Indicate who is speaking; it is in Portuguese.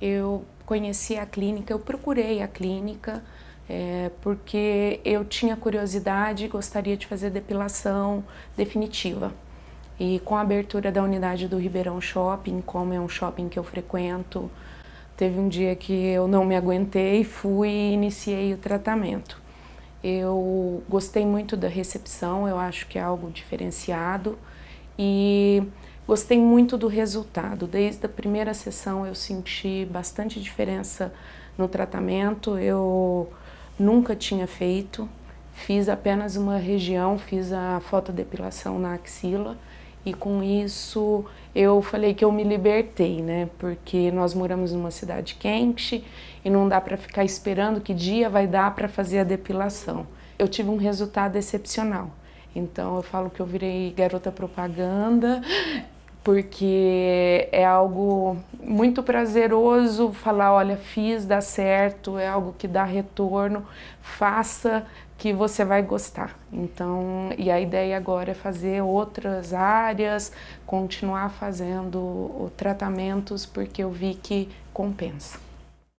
Speaker 1: eu conheci a clínica, eu procurei a clínica é, porque eu tinha curiosidade e gostaria de fazer depilação definitiva. E com a abertura da unidade do Ribeirão Shopping, como é um shopping que eu frequento, teve um dia que eu não me aguentei, fui e iniciei o tratamento. Eu gostei muito da recepção, eu acho que é algo diferenciado e gostei muito do resultado. Desde a primeira sessão eu senti bastante diferença no tratamento. Eu nunca tinha feito, fiz apenas uma região, fiz a fotodepilação na axila e com isso eu falei que eu me libertei, né? Porque nós moramos numa cidade quente e não dá para ficar esperando que dia vai dar para fazer a depilação. Eu tive um resultado excepcional. Então eu falo que eu virei garota propaganda, porque é algo muito prazeroso falar, olha, fiz, dá certo, é algo que dá retorno, faça que você vai gostar. Então, e a ideia agora é fazer outras áreas, continuar fazendo tratamentos porque eu vi que compensa.